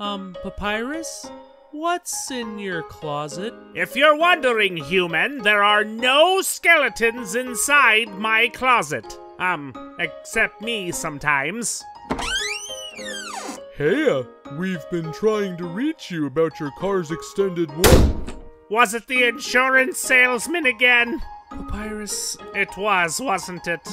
Um, Papyrus? What's in your closet? If you're wondering, human, there are no skeletons inside my closet. Um, except me sometimes. Heya, we've been trying to reach you about your car's extended warranty. Was it the insurance salesman again? Papyrus, It was, wasn't it?